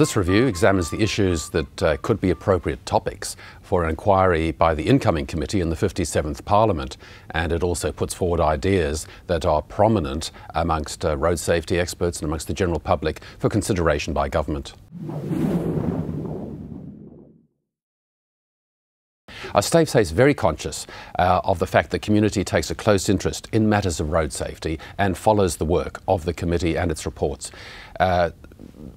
This review examines the issues that uh, could be appropriate topics for an inquiry by the incoming committee in the 57th Parliament, and it also puts forward ideas that are prominent amongst uh, road safety experts and amongst the general public for consideration by government. Uh, StaySafe is very conscious uh, of the fact that community takes a close interest in matters of road safety and follows the work of the committee and its reports. Uh,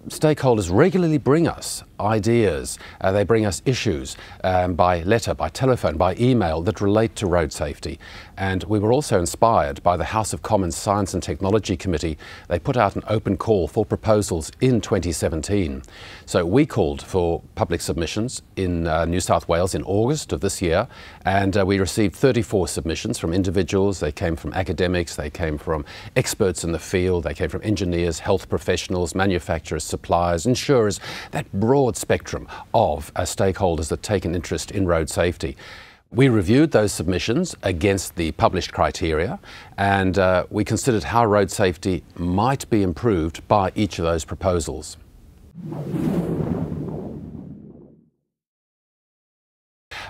stakeholders regularly bring us ideas, uh, they bring us issues um, by letter, by telephone, by email that relate to road safety. And we were also inspired by the House of Commons Science and Technology Committee. They put out an open call for proposals in 2017. So we called for public submissions in uh, New South Wales in August of this year, and uh, we received 34 submissions from individuals. They came from academics, they came from experts in the field, they came from engineers, health professionals, manufacturers, suppliers, insurers, that broad spectrum of uh, stakeholders that take an interest in road safety. We reviewed those submissions against the published criteria and uh, we considered how road safety might be improved by each of those proposals.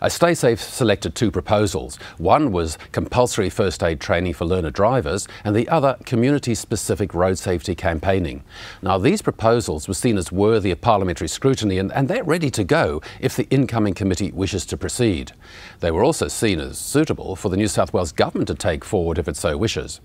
Uh, StaySafe selected two proposals. One was compulsory first aid training for learner drivers, and the other community specific road safety campaigning. Now, these proposals were seen as worthy of parliamentary scrutiny, and, and they're ready to go if the incoming committee wishes to proceed. They were also seen as suitable for the New South Wales Government to take forward if it so wishes.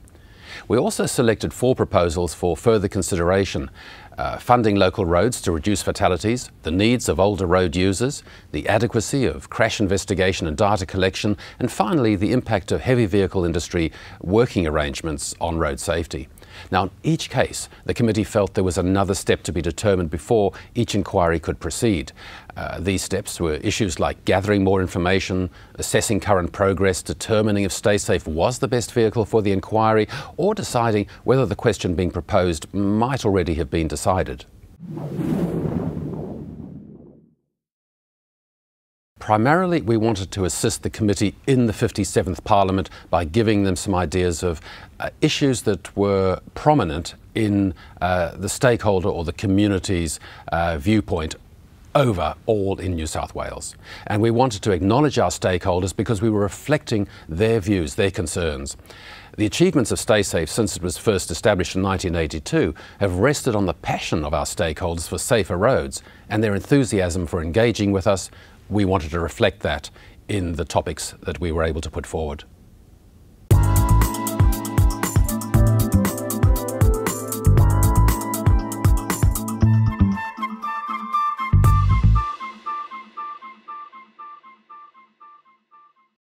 We also selected four proposals for further consideration. Uh, funding local roads to reduce fatalities, the needs of older road users, the adequacy of crash investigation and data collection, and finally the impact of heavy vehicle industry working arrangements on road safety. Now, in each case, the committee felt there was another step to be determined before each inquiry could proceed. Uh, these steps were issues like gathering more information, assessing current progress, determining if StaySafe was the best vehicle for the inquiry, or deciding whether the question being proposed might already have been decided. Primarily, we wanted to assist the committee in the 57th Parliament by giving them some ideas of uh, issues that were prominent in uh, the stakeholder or the community's uh, viewpoint over all in New South Wales. And we wanted to acknowledge our stakeholders because we were reflecting their views, their concerns. The achievements of StaySafe since it was first established in 1982 have rested on the passion of our stakeholders for safer roads and their enthusiasm for engaging with us, we wanted to reflect that in the topics that we were able to put forward.